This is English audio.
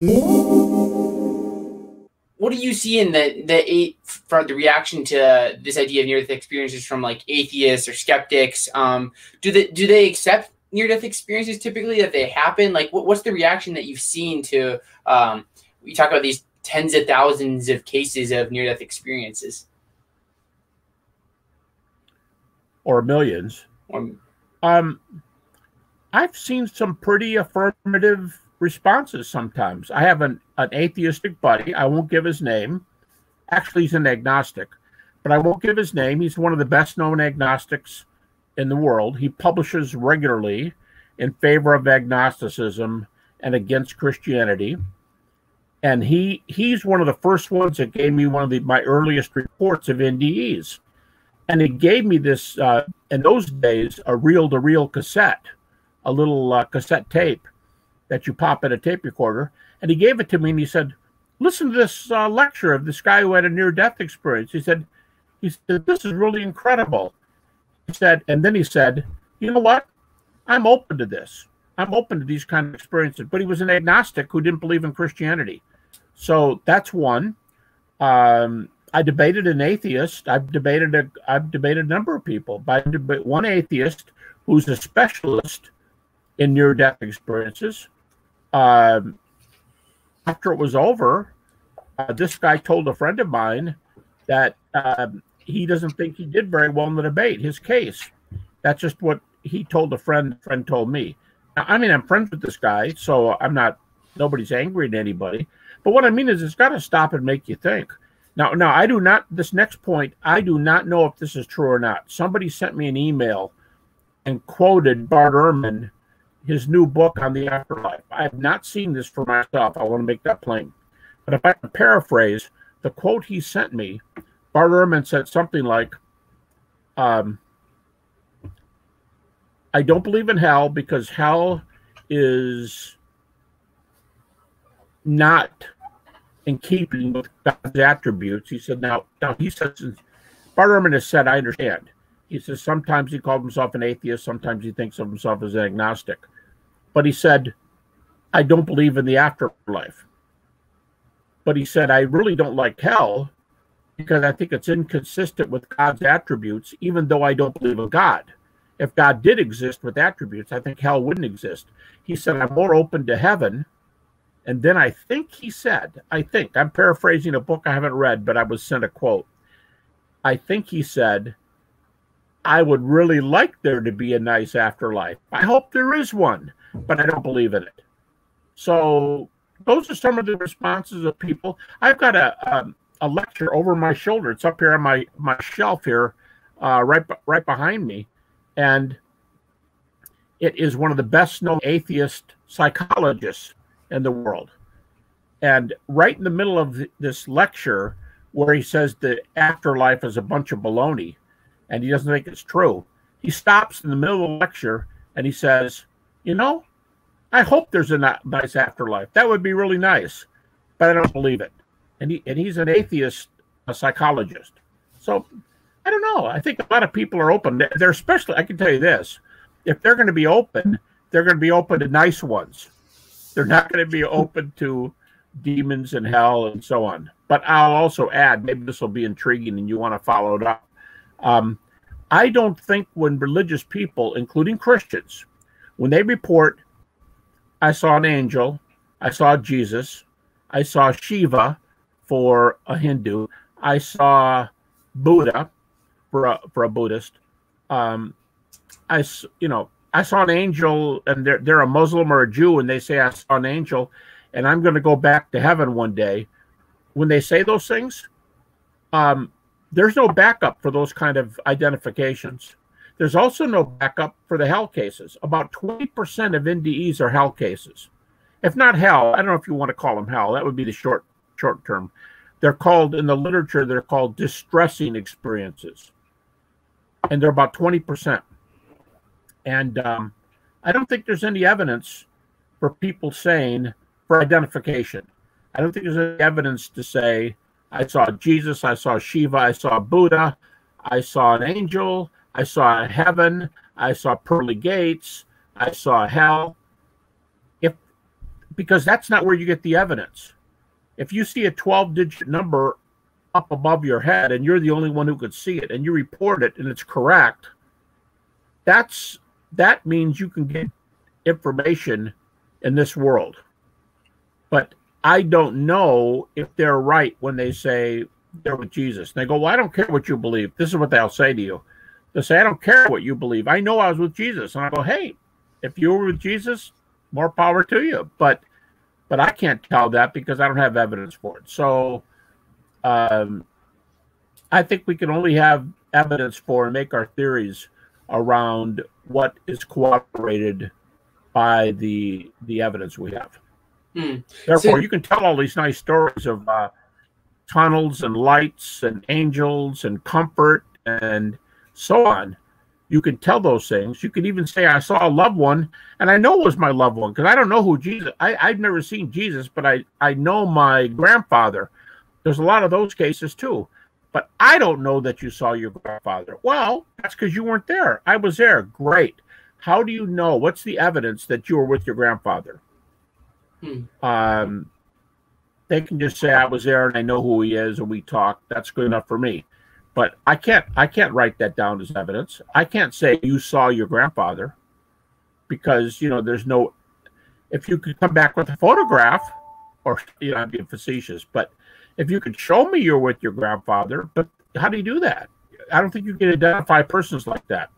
What do you see in the the eight from the reaction to this idea of near death experiences from like atheists or skeptics? Um, do they do they accept near death experiences typically that they happen? Like, what, what's the reaction that you've seen to? Um, we talk about these tens of thousands of cases of near death experiences, or millions. Or, um, I've seen some pretty affirmative responses sometimes. I have an, an atheistic buddy. I won't give his name. Actually, he's an agnostic, but I won't give his name. He's one of the best known agnostics in the world. He publishes regularly in favor of agnosticism and against Christianity. And he he's one of the first ones that gave me one of the, my earliest reports of NDEs. And he gave me this, uh, in those days, a reel to reel cassette, a little uh, cassette tape that you pop in a tape recorder. And he gave it to me and he said, Listen to this uh, lecture of this guy who had a near death experience. He said, he said, This is really incredible. He said, and then he said, You know what? I'm open to this. I'm open to these kind of experiences. But he was an agnostic who didn't believe in Christianity. So that's one. Um, I debated an atheist. I've debated a I've debated a number of people. But one atheist who's a specialist in near death experiences um, after it was over, uh, this guy told a friend of mine that um, he doesn't think he did very well in the debate. His case. That's just what he told a friend. Friend told me. I mean, I'm friends with this guy, so I'm not. Nobody's angry at anybody. But what I mean is, it's got to stop and make you think. Now, now I do not. This next point, I do not know if this is true or not. Somebody sent me an email and quoted Bart Ehrman his new book on the afterlife. I have not seen this for myself. I want to make that plain. But if I can paraphrase the quote he sent me, Bart Ehrman said something like, um, I don't believe in hell because hell is not in keeping with God's attributes. He said, now, now he says, Bart Ehrman has said, I understand. He says sometimes he called himself an atheist, sometimes he thinks of himself as an agnostic but he said, I don't believe in the afterlife. But he said, I really don't like hell because I think it's inconsistent with God's attributes, even though I don't believe in God. If God did exist with attributes, I think hell wouldn't exist. He said, I'm more open to heaven. And then I think he said, I think, I'm paraphrasing a book I haven't read, but I was sent a quote. I think he said, I would really like there to be a nice afterlife. I hope there is one but I don't believe in it. So those are some of the responses of people. I've got a a, a lecture over my shoulder. It's up here on my my shelf here, uh, right right behind me, and it is one of the best known atheist psychologists in the world. And right in the middle of this lecture, where he says the afterlife is a bunch of baloney, and he doesn't think it's true, he stops in the middle of the lecture and he says, "You know, I hope there's a nice afterlife. That would be really nice, but I don't believe it. And he and he's an atheist, a psychologist. So I don't know. I think a lot of people are open. They're especially. I can tell you this: if they're going to be open, they're going to be open to nice ones. They're not going to be open to demons and hell and so on. But I'll also add, maybe this will be intriguing and you want to follow it up. Um, I don't think when religious people, including Christians, when they report I saw an angel. I saw Jesus. I saw Shiva for a Hindu. I saw Buddha for a, for a Buddhist. Um, I, you know, I saw an angel, and they're, they're a Muslim or a Jew, and they say I saw an angel, and I'm going to go back to heaven one day. When they say those things, um, there's no backup for those kind of identifications. There's also no backup for the hell cases. About 20% of NDEs are hell cases. If not hell, I don't know if you want to call them hell. That would be the short short term. They're called in the literature, they're called distressing experiences. And they're about 20%. And um, I don't think there's any evidence for people saying for identification. I don't think there's any evidence to say, I saw Jesus, I saw Shiva, I saw Buddha, I saw an angel, I saw heaven. I saw pearly gates. I saw hell. If because that's not where you get the evidence. If you see a 12 digit number up above your head and you're the only one who could see it and you report it and it's correct, that's that means you can get information in this world. But I don't know if they're right when they say they're with Jesus. And they go, Well, I don't care what you believe. This is what they'll say to you. They'll say, I don't care what you believe. I know I was with Jesus. And I go, Hey, if you were with Jesus, more power to you. But but I can't tell that because I don't have evidence for it. So um, I think we can only have evidence for and make our theories around what is corroborated by the the evidence we have. Hmm. Therefore, so, you can tell all these nice stories of uh, tunnels and lights and angels and comfort and so on you can tell those things. You could even say, I saw a loved one, and I know it was my loved one because I don't know who Jesus. I, I've never seen Jesus, but I I know my grandfather. There's a lot of those cases too, but I don't know that you saw your grandfather. Well, that's because you weren't there. I was there. Great. How do you know? What's the evidence that you were with your grandfather? Hmm. Um, they can just say I was there and I know who he is and we talked. That's good enough for me but I can't I can't write that down as evidence. I can't say you saw your grandfather because you know there's no if you could come back with a photograph or you know I'm being facetious, but if you could show me you're with your grandfather, but how do you do that? I don't think you can identify persons like that.